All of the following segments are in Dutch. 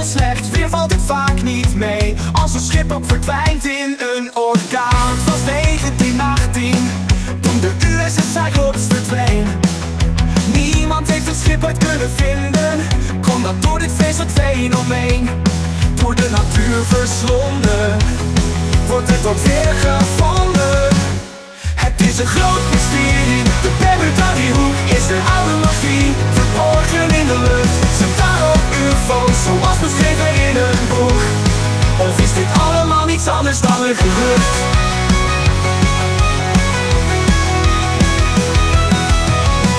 heel slecht, weer valt het vaak niet mee. Als een schip ook verdwijnt in een orkaan. Het was 1918, toen de USS Cyclops verdween. Niemand heeft het schip uit kunnen vinden. Kon dat door dit vreselijk fenomeen. Door de natuur verslonden. Wordt het ook weer gevonden. Het is een groot niets anders dan een gerucht?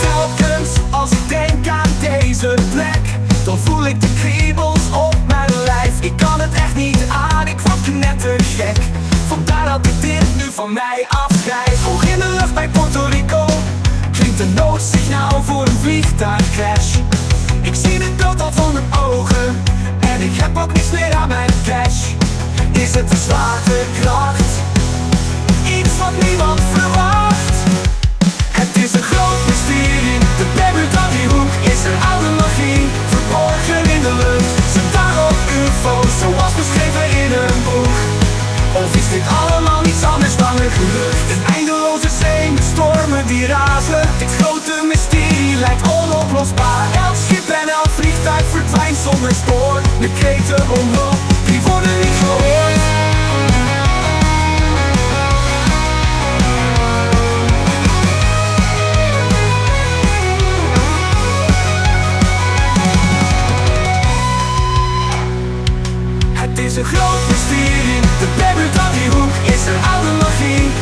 Telkens als ik denk aan deze plek Dan voel ik de kriebels op mijn lijf. Ik kan het echt niet aan, ik word knettergek Vandaar dat ik dit nu van mij afschrijf. Hoog in de lucht bij Puerto Rico Klinkt een noodsignaal voor een vliegtuigcrash. Ik zie de dood al voor mijn ogen En ik heb ook niets meer aan mijn cash Is het de zwaartekracht? Iets wat niemand verwacht. Het is een groot mysterie. De Bermuda-driehoek is een oude magie. Verborgen in de lucht. Zijn daar ook ufo's Zoals beschreven in een boek. Of is dit allemaal niets anders dan een gerucht? Een eindeloze zee met stormen die razen. Dit grote mysterie lijkt onoplosbaar. Elk schip en elk vliegtuig verdwijnt zonder spoor. De kreten om hulp, die worden niet gehoord Het is een groot mysterie, de Bermuda die hoek is een oude magie